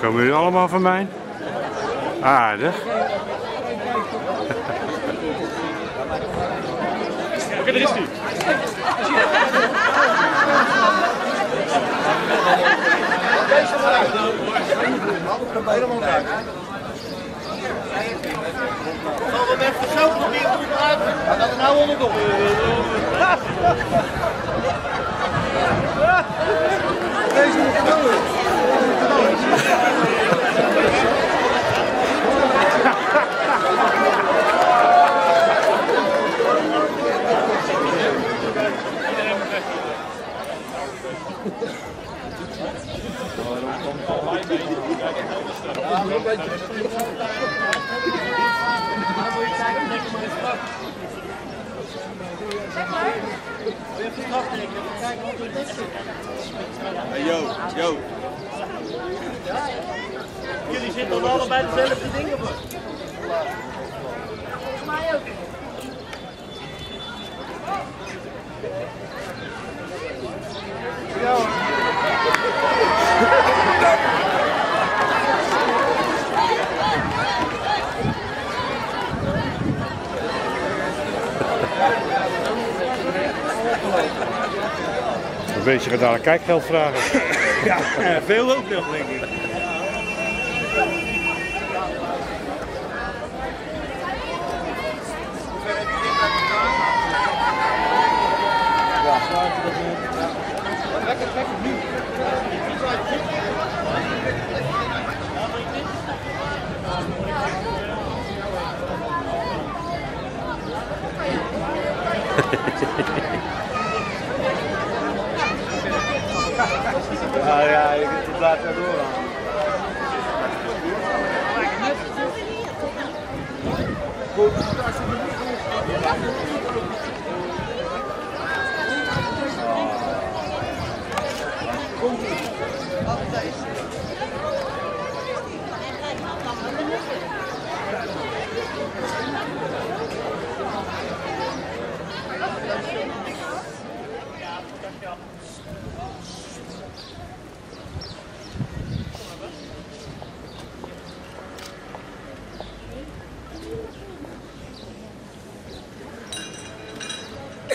Komen jullie allemaal van mij? Aardig. Oké, daar is hij. Zal we even zo proberen te praten? Maar dat er nou onderdoor. Deze moet je Hey, yo, yo. Jullie zitten allebei dezelfde dingen voor. Beetje gaat dadelijk kijkgeld vragen. Ja, veel ook nog, denk ik. Ja, ja, ik blijf er door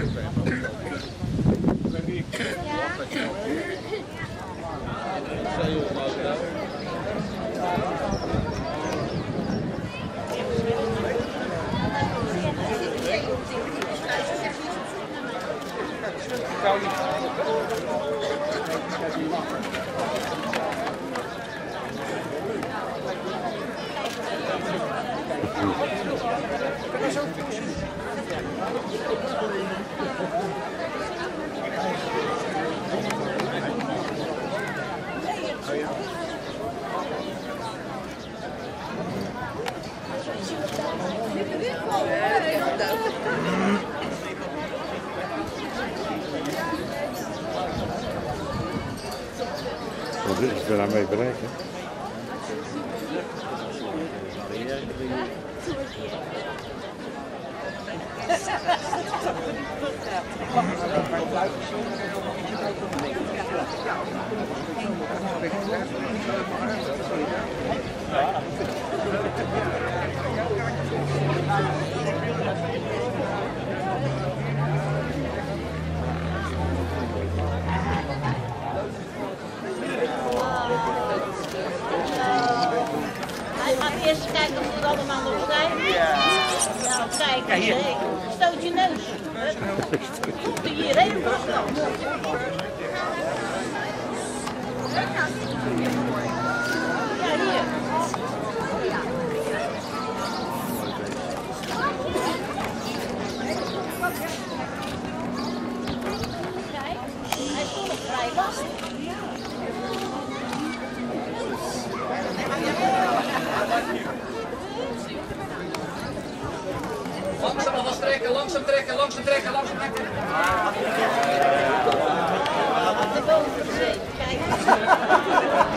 aan. Wat is er nou mee bereiken? Eerst kijken of het allemaal nog zijn. Nou, kijk, nee. stoot je neus. Er hier heel afstand. Ja, hier. Kijk, hij is toch nog vrij lastig. Langzaam nog trekken, langzaam trekken, langzaam trekken, langzaam trekken. De